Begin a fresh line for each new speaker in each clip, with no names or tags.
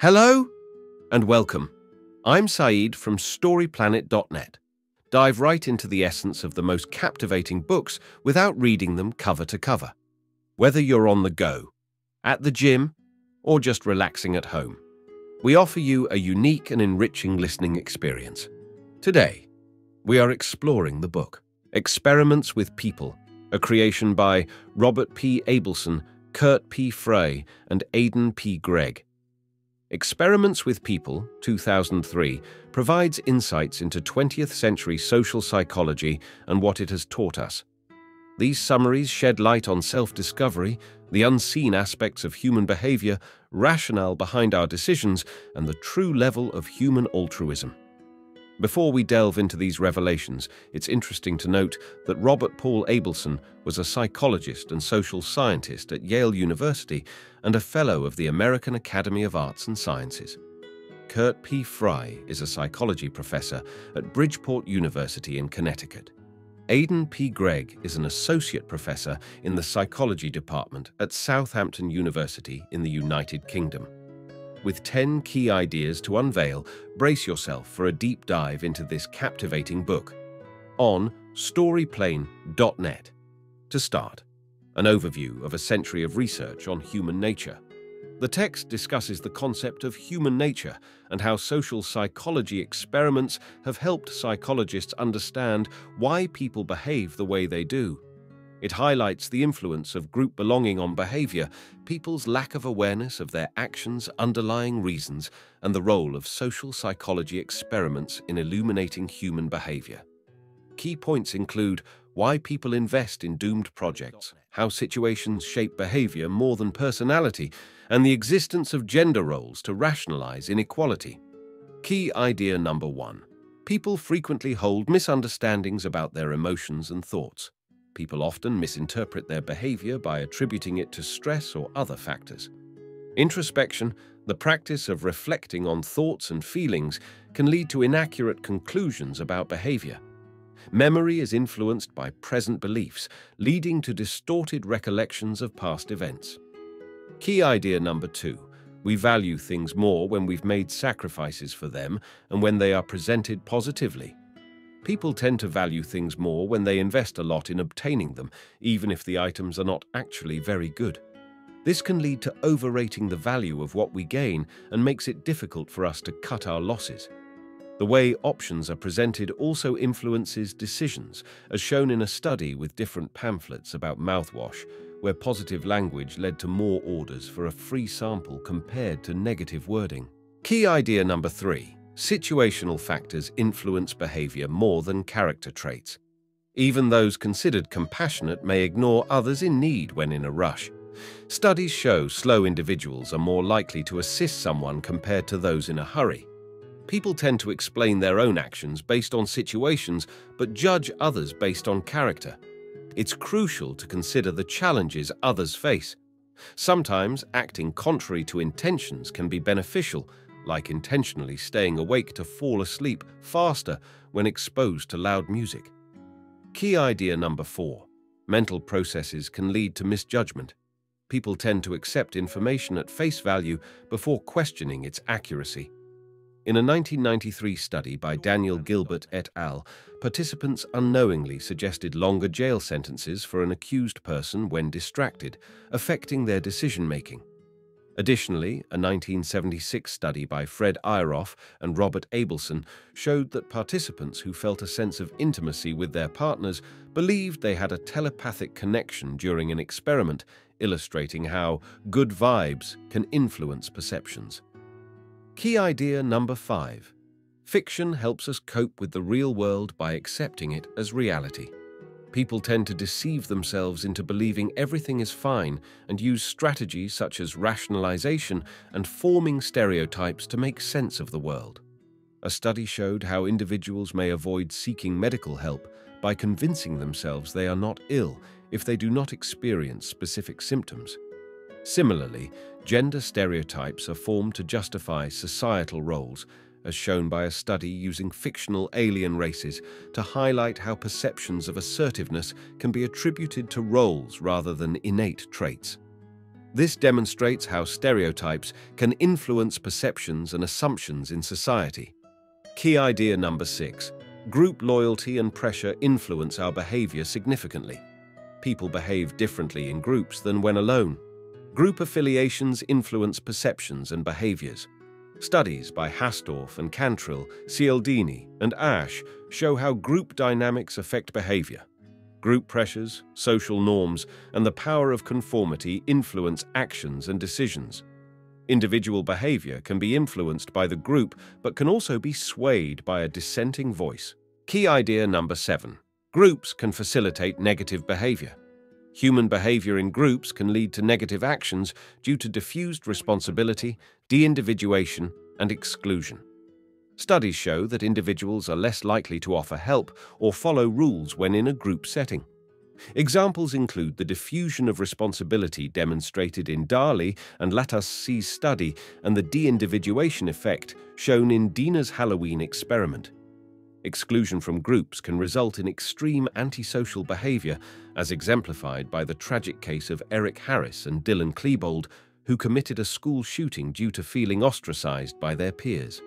Hello and welcome. I'm Saeed from StoryPlanet.net. Dive right into the essence of the most captivating books without reading them cover to cover. Whether you're on the go, at the gym, or just relaxing at home, we offer you a unique and enriching listening experience. Today, we are exploring the book Experiments with People, a creation by Robert P. Abelson, Kurt P. Frey, and Aiden P. Gregg. Experiments with People, 2003, provides insights into 20th century social psychology and what it has taught us. These summaries shed light on self-discovery, the unseen aspects of human behavior, rationale behind our decisions, and the true level of human altruism. Before we delve into these revelations, it's interesting to note that Robert Paul Abelson was a psychologist and social scientist at Yale University and a fellow of the American Academy of Arts and Sciences. Kurt P. Frey is a psychology professor at Bridgeport University in Connecticut. Aiden P. Gregg is an associate professor in the psychology department at Southampton University in the United Kingdom. With 10 key ideas to unveil, brace yourself for a deep dive into this captivating book on storyplanet.net. To start, an overview of a century of research on human nature. The text discusses the concept of human nature and how social psychology experiments have helped psychologists understand why people behave the way they do. It highlights the influence of group belonging on behavior, people's lack of awareness of their actions' underlying reasons, and the role of social psychology experiments in illuminating human behavior. Key points include why people invest in doomed projects, how situations shape behavior more than personality, and the existence of gender roles to rationalize inequality. Key idea number one. People frequently hold misunderstandings about their emotions and thoughts. People often misinterpret their behavior by attributing it to stress or other factors. Introspection, the practice of reflecting on thoughts and feelings, can lead to inaccurate conclusions about behavior. Memory is influenced by present beliefs, leading to distorted recollections of past events. Key idea number two. We value things more when we've made sacrifices for them and when they are presented positively. People tend to value things more when they invest a lot in obtaining them, even if the items are not actually very good. This can lead to overrating the value of what we gain and makes it difficult for us to cut our losses. The way options are presented also influences decisions, as shown in a study with different pamphlets about mouthwash, where positive language led to more orders for a free sample compared to negative wording. Key idea number three. Situational factors influence behavior more than character traits. Even those considered compassionate may ignore others in need when in a rush. Studies show slow individuals are more likely to assist someone compared to those in a hurry. People tend to explain their own actions based on situations but judge others based on character. It's crucial to consider the challenges others face. Sometimes acting contrary to intentions can be beneficial, like intentionally staying awake to fall asleep faster when exposed to loud music. Key idea number four. Mental processes can lead to misjudgment. People tend to accept information at face value before questioning its accuracy. In a 1993 study by Daniel Gilbert et al., participants unknowingly suggested longer jail sentences for an accused person when distracted, affecting their decision-making. Additionally, a 1976 study by Fred Ayeroff and Robert Abelson showed that participants who felt a sense of intimacy with their partners believed they had a telepathic connection during an experiment, illustrating how good vibes can influence perceptions. Key idea number five. Fiction helps us cope with the real world by accepting it as reality. People tend to deceive themselves into believing everything is fine and use strategies such as rationalization and forming stereotypes to make sense of the world. A study showed how individuals may avoid seeking medical help by convincing themselves they are not ill if they do not experience specific symptoms. Similarly, gender stereotypes are formed to justify societal roles as shown by a study using fictional alien races to highlight how perceptions of assertiveness can be attributed to roles rather than innate traits. This demonstrates how stereotypes can influence perceptions and assumptions in society. Key idea number six. Group loyalty and pressure influence our behavior significantly. People behave differently in groups than when alone. Group affiliations influence perceptions and behaviors. Studies by Hastorf and Cantril, Cialdini, and Asch show how group dynamics affect behavior. Group pressures, social norms, and the power of conformity influence actions and decisions. Individual behavior can be influenced by the group but can also be swayed by a dissenting voice. Key idea number seven. Groups can facilitate negative behavior. Human behavior in groups can lead to negative actions due to diffused responsibility, de-individuation, and exclusion. Studies show that individuals are less likely to offer help or follow rules when in a group setting. Examples include the diffusion of responsibility demonstrated in Darley and Latané's study and the de-individuation effect shown in Diener's Halloween experiment. Exclusion from groups can result in extreme antisocial behavior, as exemplified by the tragic case of Eric Harris and Dylan Klebold, who committed a school shooting due to feeling ostracized by their peers.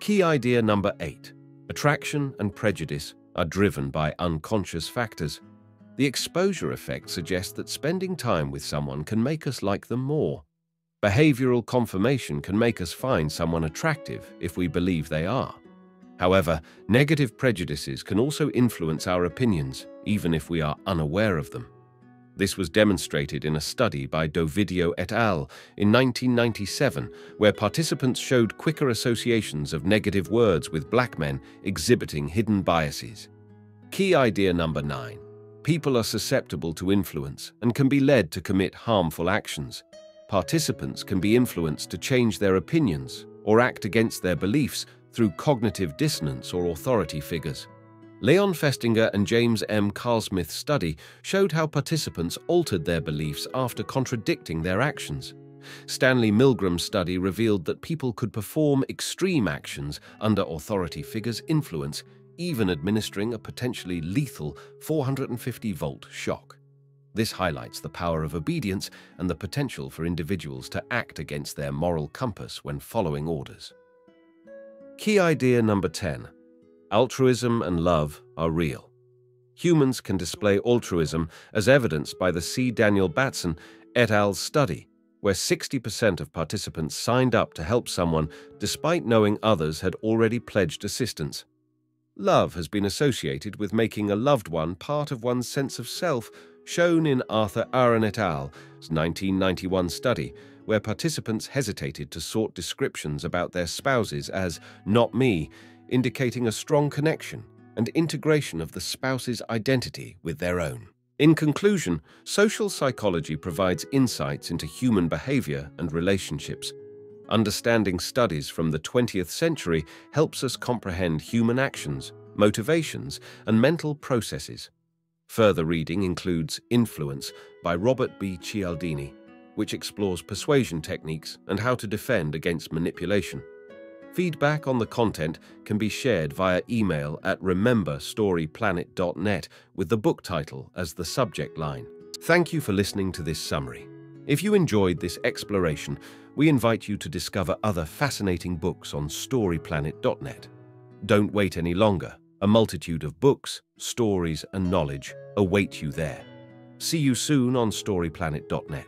Key idea number eight. Attraction and prejudice are driven by unconscious factors. The exposure effect suggests that spending time with someone can make us like them more. Behavioral confirmation can make us find someone attractive if we believe they are. However, negative prejudices can also influence our opinions, even if we are unaware of them. This was demonstrated in a study by Dovidio et al. in 1997, where participants showed quicker associations of negative words with black men exhibiting hidden biases. Key idea number nine. People are susceptible to influence and can be led to commit harmful actions. Participants can be influenced to change their opinions or act against their beliefs through cognitive dissonance or authority figures. Leon Festinger and James M. Carlsmith's study showed how participants altered their beliefs after contradicting their actions. Stanley Milgram's study revealed that people could perform extreme actions under authority figures' influence, even administering a potentially lethal 450-volt shock. This highlights the power of obedience and the potential for individuals to act against their moral compass when following orders. Key idea number 10. Altruism and love are real. Humans can display altruism as evidenced by the C. Daniel Batson et al. study, where 60% of participants signed up to help someone despite knowing others had already pledged assistance. Love has been associated with making a loved one part of one's sense of self, shown in Arthur Aron et al.'s 1991 study, where participants hesitated to sort descriptions about their spouses as not me, indicating a strong connection and integration of the spouse's identity with their own. In conclusion, social psychology provides insights into human behavior and relationships. Understanding studies from the 20th century helps us comprehend human actions, motivations, and mental processes. Further reading includes Influence by Robert B. Cialdini, which explores persuasion techniques and how to defend against manipulation. Feedback on the content can be shared via email at rememberstoryplanet.net with the book title as the subject line. Thank you for listening to this summary. If you enjoyed this exploration, we invite you to discover other fascinating books on storyplanet.net. Don't wait any longer. A multitude of books, stories, and knowledge await you there. See you soon on storyplanet.net.